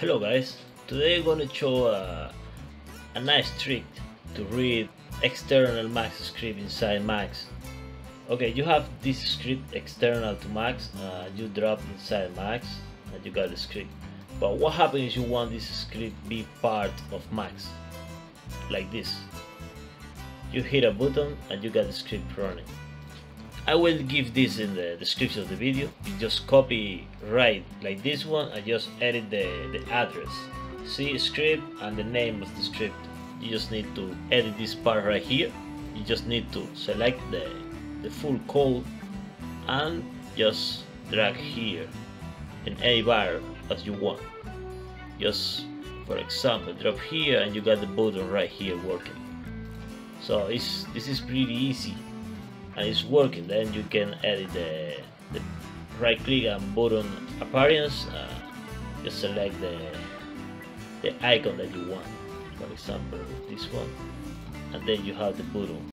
Hello guys, today I'm gonna show a, a nice trick to read external Max script inside Max. Okay, you have this script external to Max, uh, you drop inside Max and you got the script. But what happens if you want this script be part of Max? Like this. You hit a button and you got the script running. I will give this in the description of the video. You just copy right like this one and just edit the, the address. C script and the name of the script. You just need to edit this part right here. You just need to select the, the full code and just drag here in any bar as you want. Just for example drop here and you got the button right here working. So it's, this is pretty easy and it's working then you can edit the, the right click and button appearance uh, just select the the icon that you want. For example this one. And then you have the button